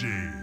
Jade.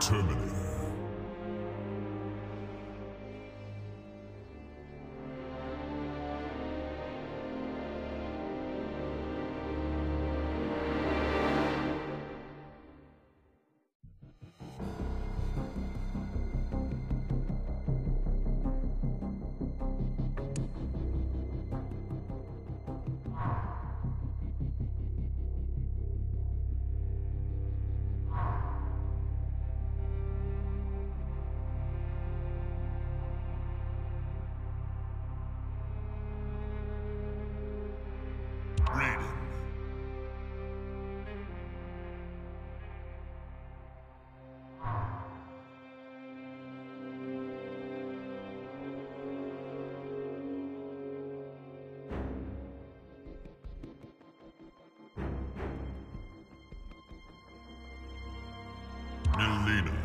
The Melina.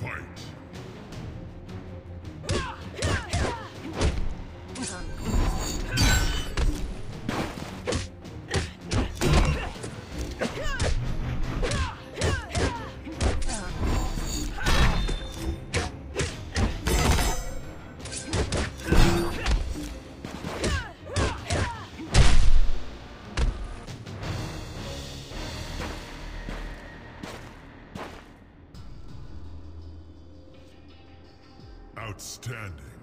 Fight. Outstanding.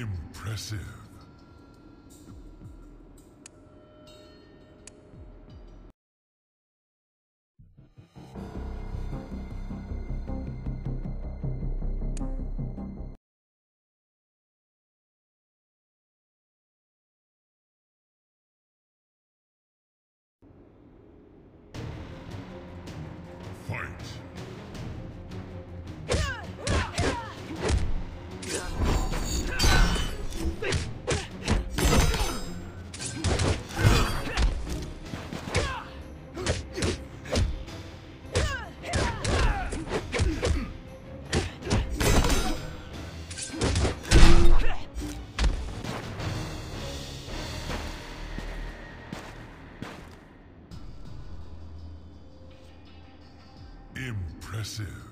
Impressive. Impressive.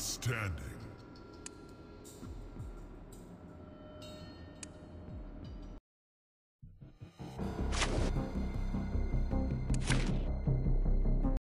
Outstanding.